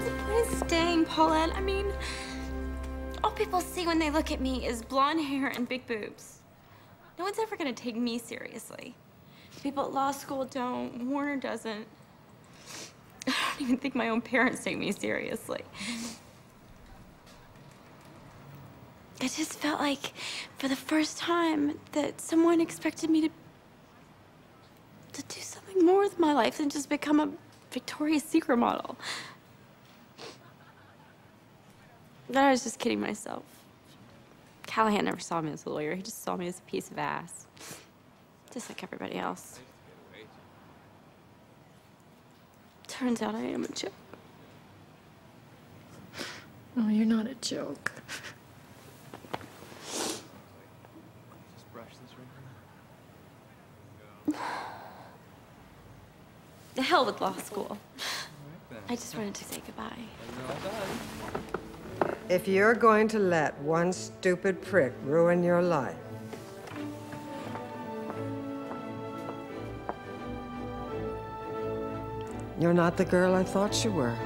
Point of staying, Paulette? I mean, all people see when they look at me is blonde hair and big boobs. No one's ever gonna take me seriously. People at law school don't. Warner doesn't. I don't even think my own parents take me seriously. I just felt like, for the first time, that someone expected me to to do something more with my life than just become a Victoria's Secret model. But I was just kidding myself. Callahan never saw me as a lawyer. He just saw me as a piece of ass. Just like everybody else. Turns out I am a joke. Oh, you're not a joke. The hell with law school. I just wanted to say goodbye. If you're going to let one stupid prick ruin your life, you're not the girl I thought you were.